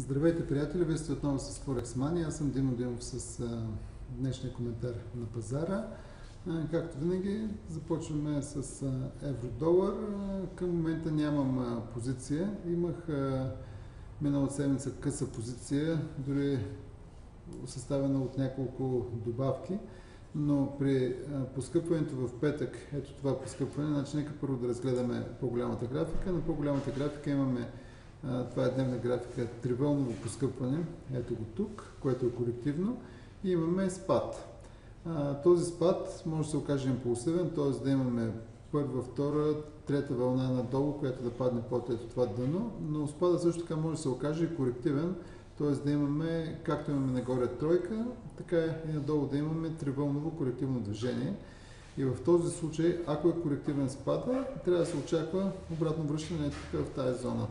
Здравейте, приятели! Вие сте отново с Forex Money. Аз съм Димо Димов с а, днешния коментар на пазара. А, както винаги, започваме с евро-долар. Към момента нямам а, позиция. Имах миналата седмица къса позиция, дори съставена от няколко добавки. Но при поскъпването в петък, ето това поскъпване, значи нека първо да разгледаме по-голямата графика. На по-голямата графика имаме това е дневна графика тривълново поскъпване, ето го тук, което е корективно. И имаме спад. Този спад може да се окаже импулсивен, т.е. да имаме първа, втора, трета вълна надолу, която да падне под ето това дъно, но спада също така може да се окаже и корективен, т.е. да имаме, както имаме нагоре тройка, така и надолу да имаме тривълново корективно движение. И в този случай, ако е корективен спада, трябва да се очаква обратно връщане в тази зона.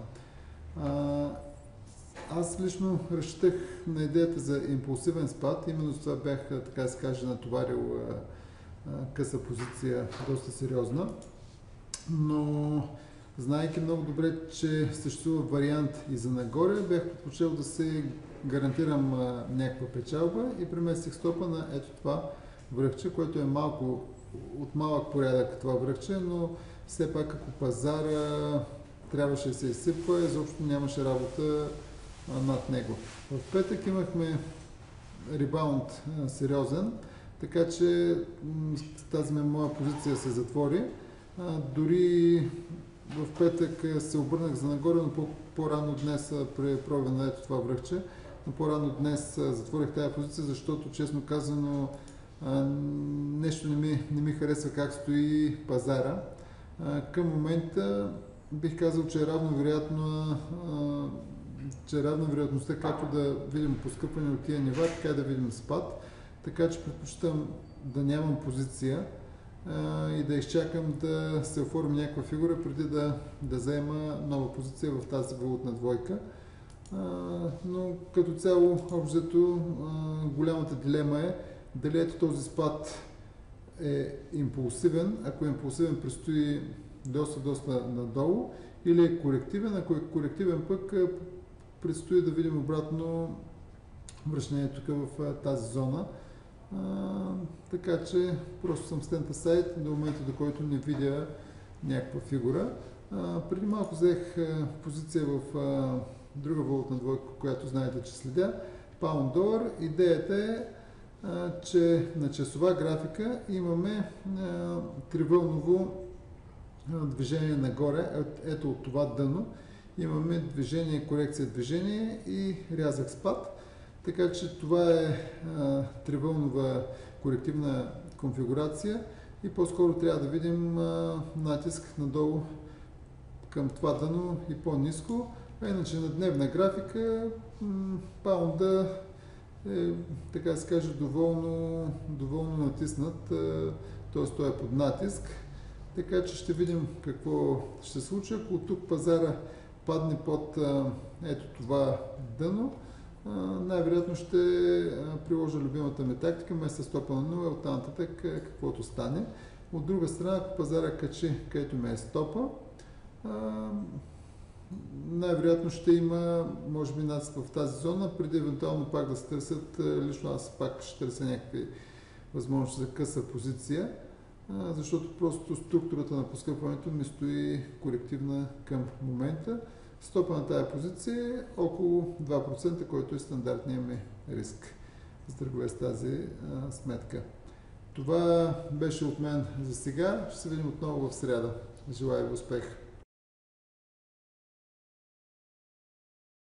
Аз лично разчитах на идеята за импулсивен спад, именно с това бях, така се каже, натоварил а, а, къса позиция доста сериозна. Но, знайки много добре, че съществува вариант и за нагоре, бях предпочел да се гарантирам а, някаква печалба и преместих стопа на ето това връхче, което е малко от малък порядък това връхче, но все пак ако пазара трябваше да се изсипва, изобщо нямаше работа над него. В петък имахме ребаунд сериозен, така че тази моя позиция се затвори. Дори в петък се обърнах за нагоре, но по-рано днес при проба на ето това връхче, но по-рано днес затворих тази позиция, защото честно казано нещо не ми, не ми харесва как стои пазара. Към момента бих казал, че е равновероятно че е равна вероятността както да видим поскъпване от тия нива, така и да видим спад. Така че предпочитам да нямам позиция и да изчакам да се оформи някаква фигура преди да, да заема нова позиция в тази валутна двойка. Но като цяло, обзето, голямата дилема е дали ето този спад е импулсивен. Ако е импулсивен, предстои доста, доста надолу, или е корективен, ако е корективен пък е, предстои да видим обратно връщане тук в тази зона. А, така че просто съм стента сайт до момента, до който не видя някаква фигура. А, преди малко взех позиция в а, друга валутна двойка, която знаете, че следя. Паунд долар. Идеята е, а, че на часова графика имаме а, тривълново движение нагоре, ето от това дъно, имаме движение, корекция, движение и рязък спад. Така че това е а, тривълнова корективна конфигурация и по-скоро трябва да видим а, натиск надолу към това дъно и по-низко. А иначе на дневна графика паунда е, така се каже, доволно, доволно натиснат, т.е. той е под натиск. Така че ще видим какво ще случи. Ако тук пазара падне под ето това дъно, най-вероятно ще приложа любимата ми тактика, вместо стопа на 0, оттам нататък каквото стане. От друга страна, ако пазара качи, където ме е стопа, най-вероятно ще има, може би, нас в тази зона, преди евентуално пак да се търсят, лично аз пак ще търся някакви възможности за къса позиция защото просто структурата на поскъпването ми стои корективна към момента. Стопа на тази позиция е около 2%, който е стандартният ми риск за търгове с тази а, сметка. Това беше от мен за сега. Ще се видим отново в среда. Желая ви успех!